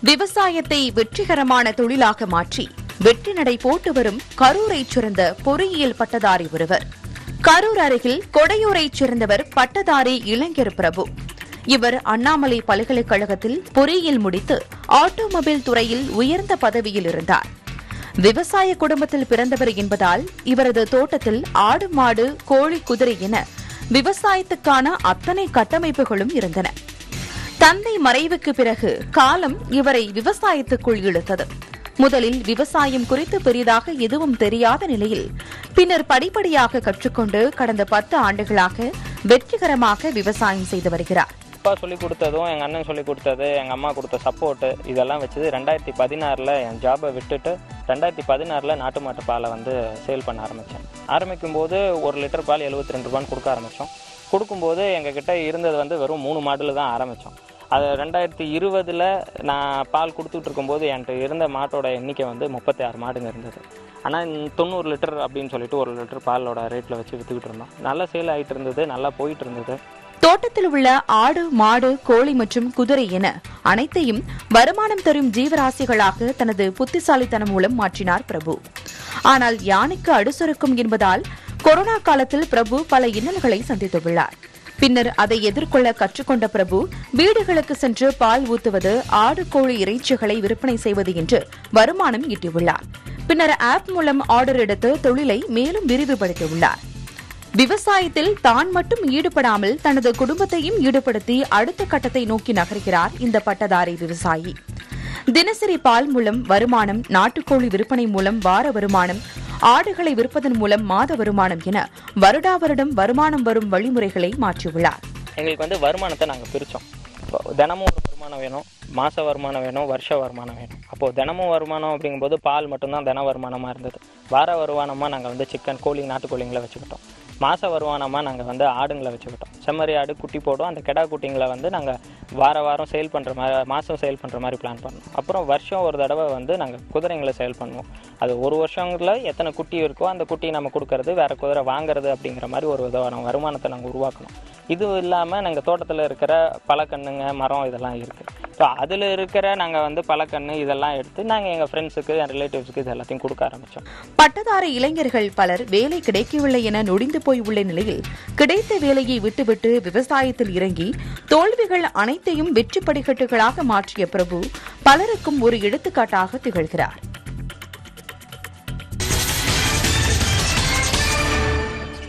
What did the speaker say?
விவசாயத்தை வெற்றிகரமான தொழிலாக மாற்றி வெற்றி நடை போட்டு வரும் கரூரைச் சேர்ந்த பொறியியல் பட்டதாரி ஒருவர். கரூர் அருகில் கொடையூரைச் சேர்ந்தவர் பட்டதாரி இளைஞர் பிரபு. இவர் அண்ணாமலை பல்கலைக்கழகத்தில் பொறியியல் முடித்து ஆட்டோமொபைல் துறையில் உயர்ந்த பதவியில் இருந்தார். விவசாய குடும்பத்தில் பிறந்தவர் என்பதால் இவரது தோட்டத்தில் ஆடு மாடு கோழி குதிரை என விவசாயத்துக்கான அத்தனை கட்டமைப்புகளும் இருந்தன. தந்தை மறைவுக்கு பிறகு காலம் இவரை விவசாயத்துக்குள் இழுத்தது. முதலில் விவசாயம் குறித்து பெரிதாக எதுவும் தெரியாத நிலையில் பின்னர் படிப்படியாக கற்றுக்கொண்டு கடந்த பத்து ஆண்டுகளாக வெற்றிகரமாக விவசாயம் செய்து வருகிறார். அப்பா சொல்லி கொடுத்ததும் எங்கள் அண்ணன் சொல்லி கொடுத்தது எங்கள் அம்மா கொடுத்த சப்போர்ட்டு இதெல்லாம் வச்சது ரெண்டாயிரத்தி பதினாறில் என் ஜாபை விட்டுட்டு ரெண்டாயிரத்தி பதினாறில் நாட்டு மாட்டு பாலை வந்து சேல் பண்ண ஆரம்பித்தேன் ஆரம்பிக்கும் போது ஒரு லிட்டர் பால் எழுபத்தி ரெண்டு ரூபான்னு கொடுக்க ஆரம்பித்தோம் கொடுக்கும்போது எங்ககிட்ட இருந்தது வந்து வெறும் மூணு மாடல் தான் ஆரம்பித்தோம் அது ரெண்டாயிரத்தி இருபதில் நான் பால் கொடுத்துட்டு இருக்கும்போது என்கிட்ட இருந்த மாட்டோட எண்ணிக்கை வந்து முப்பத்தி ஆறு மாடுங்க இருந்தது. ஆனால் தொண்ணூறு லிட்டர் அப்படின்னு சொல்லிட்டு ஒரு லிட்டர் பாலோட ரேட்டில் வச்சு விற்றுக்கிட்டு இருந்தோம். நல்லா சேல் ஆகிட்டு இருந்தது நல்லா போயிட்டு இருந்தது. தோட்டத்தில் உள்ள ஆடு மாடு கோழி மற்றும் குதிரை என அனைத்தையும் வருமானம் தரும் ஜீவராசிகளாக தனது புத்திசாலித்தனம் மூலம் மாற்றினார் பிரபு. ஆனால் யானைக்கு அடுசொருக்கும் என்பதால் கொரோனா காலத்தில் பிரபு பல இன்னல்களை சந்தித்துள்ளார். பின்னர் அதை எதிர்கொள்ள கற்றுக்கொண்ட பிரபு வீடுகளுக்கு சென்று பால் ஊத்துவது ஆடு கோழி இறைச்சிகளை விற்பனை செய்வது என்று வருமானம் ஈட்டியுள்ளார். பின்னர் ஆப் மூலம் ஆர்டர் எடுத்து தொழிலை மேலும் விரிவுபடுத்தியுள்ளார். விவசாயத்தில் தான் மட்டும் ஈடுபடாமல் தனது குடும்பத்தையும் ஈடுபடுத்தி அடுத்த கட்டத்தை நோக்கி நகர்கிறார் இந்த பட்டதாரி விவசாயி. தினசரி பால் மூலம் வருமானம் நாட்டுக்கோழி விற்பனை மூலம் வார வருமானம் ஆடுகளை விற்பதன் மூலம் மாத வருமானம் என வருடா வருடம் வருமானம் வரும் வழிமுறைகளை மாற்றியுள்ளார். எங்களுக்கு வந்து வருமானத்தை நாங்கள் பிரித்தோம் தினமும் ஒரு வருமானம் வேணும் மாத வருமானம் வேணும் வருஷ வருமானம் வேணும். அப்போது தினமும் வருமானம் அப்படிங்கும்போது பால் மட்டும்தான் தின வருமானமாக இருந்தது. வார வருமானமாக நாங்கள் வந்து சிக்கன் கோழி நாட்டுக்கோழிங்களை வச்சுக்கிட்டோம். மாத வருமானமாக நாங்கள் வந்து ஆடுங்களை வச்சுக்கிட்டோம். செம்மறி ஆடு குட்டி போடும். அந்த கெடா குட்டிங்களை வந்து நாங்கள் வார வாரம் சேல் பண்ணுற மாதிரி மாதம் சேல் பண்ணுற மாதிரி பிளான் பண்ணோம். அப்புறம் வருஷம் ஒரு தடவை வந்து நாங்கள் குதிரைங்களை சேல் பண்ணுவோம். அது ஒரு வருஷங்களில் எத்தனை குட்டி இருக்கோ அந்த குட்டி நம்ம கொடுக்கறது வேறு குதிரை வாங்குறது அப்படிங்கிற மாதிரி ஒரு விதமான வருமானத்தை நாங்கள் உருவாக்கணும். இது இல்லாமல் நாங்கள் தோட்டத்தில் இருக்கிற பழக்கண்ணுங்க மரம் இதெல்லாம் இருக்குது ஸோ அதில் இருக்கிற நாங்கள் வந்து பழக்கண்ணு இதெல்லாம் எடுத்து நாங்கள் எங்கள் ஃப்ரெண்ட்ஸுக்கு என் ரிலேட்டிவ்ஸுக்கு இது எல்லாத்தையும் கொடுக்க ஆரம்பித்தோம் பட்டதாரி இளைஞர்கள் பலர் வேலை கிடைக்கவில்லை என நொடிந்து போய் உள்ள நிலையில் கிடைத்த வேலையை விட்டுவிட்டு விவசாயத்தில் இறங்கி தோல்விகள் அனைத்தையும் வெற்றி படிக்கட்டுகளாக மாற்றிய பிரபு பலருக்கும் ஒரு எடுத்துக்காட்டாக திகழ்கிறார்.